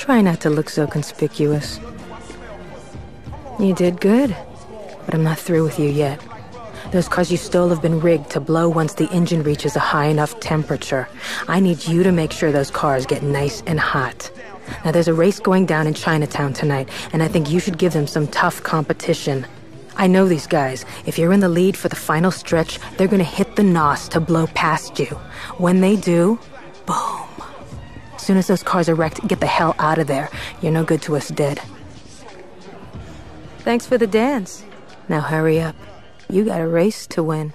Try not to look so conspicuous. You did good, but I'm not through with you yet. Those cars you stole have been rigged to blow once the engine reaches a high enough temperature. I need you to make sure those cars get nice and hot. Now, there's a race going down in Chinatown tonight, and I think you should give them some tough competition. I know these guys. If you're in the lead for the final stretch, they're gonna hit the NOS to blow past you. When they do, soon as those cars are wrecked, get the hell out of there. You're no good to us dead. Thanks for the dance. Now hurry up. You got a race to win.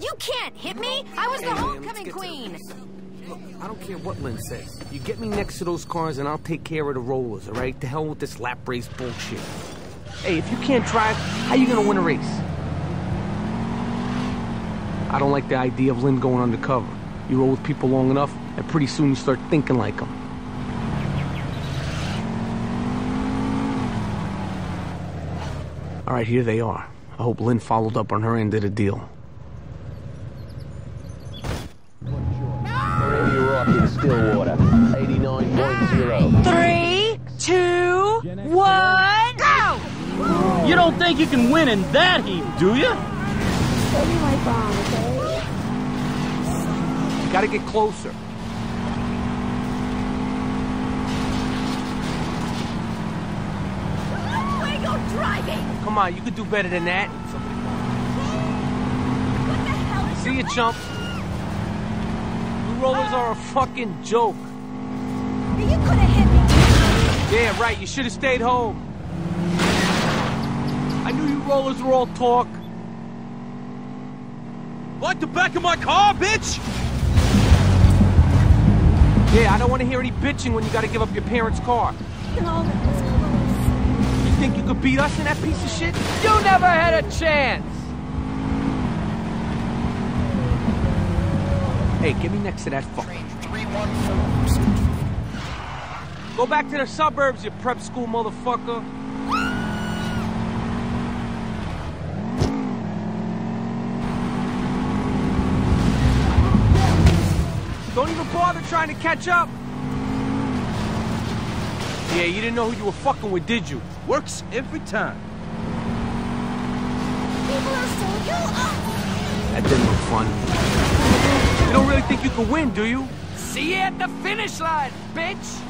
You can't hit me! I was the Hey, homecoming get to the queen! Look, I don't care what Lynn says. You get me next to those cars and I'll take care of the rollers, all right? The hell with this lap race bullshit. Hey, if you can't drive, how you gonna win a race? I don't like the idea of Lynn going undercover. You roll with people long enough, and pretty soon you start thinking like them. All right, here they are. I hope Lynn followed up on her end of the deal. In Stillwater. 89.0. Three, two, one, go! You don't think you can win in that heat, do you? You gotta get closer. Come on, you could do better than that. What the hell is See you, chump. You rollers ah. are a fucking joke. You could have hit me! Yeah, right, you should have stayed home. I knew you rollers were all talk. Like the back of my car, bitch! Yeah, I don't want to hear any bitching when you gotta give up your parents' car. No, that close. You think you could beat us in that piece of shit? You never had a chance! Hey, get me next to that fucker. Go back to the suburbs, you prep school motherfucker. Don't even bother trying to catch up. Yeah, you didn't know who you were fucking with, did you? Works every time. People are so you! That didn't look fun. You don't really think you can win, do you? See you at the finish line, bitch!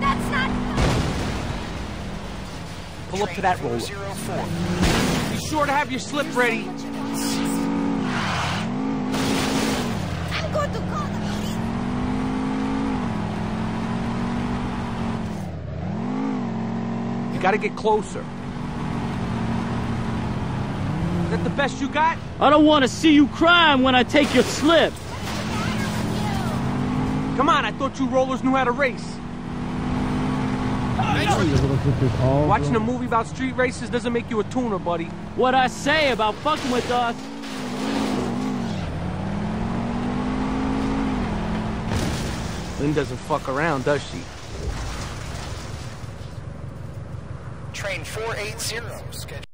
That's not... Pull up to that roller. Be sure to have your slip ready. I'm going to call the police! You gotta get closer. Is that the best you got? I don't want to see you crying when I take your slip. Come on, I thought you rollers knew how to race. Watching a movie about street races doesn't make you a tuner, buddy. What I say about fucking with us. Lynn doesn't fuck around, does she? Train 480 scheduled